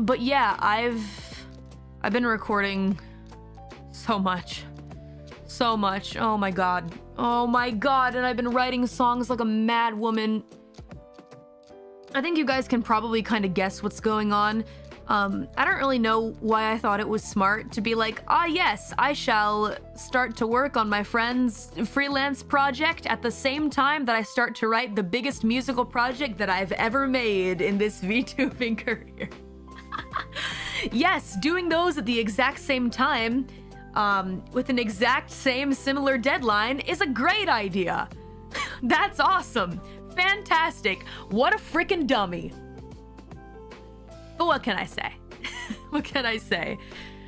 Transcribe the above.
but yeah, I've I've been recording so much. So much. Oh my god. Oh my god, and I've been writing songs like a mad woman. I think you guys can probably kind of guess what's going on. Um, I don't really know why I thought it was smart to be like, ah, yes, I shall start to work on my friend's freelance project at the same time that I start to write the biggest musical project that I've ever made in this VTubing career. Yes, doing those at the exact same time, um, with an exact same similar deadline, is a great idea. That's awesome. Fantastic. What a freaking dummy. But what can I say? what can I say?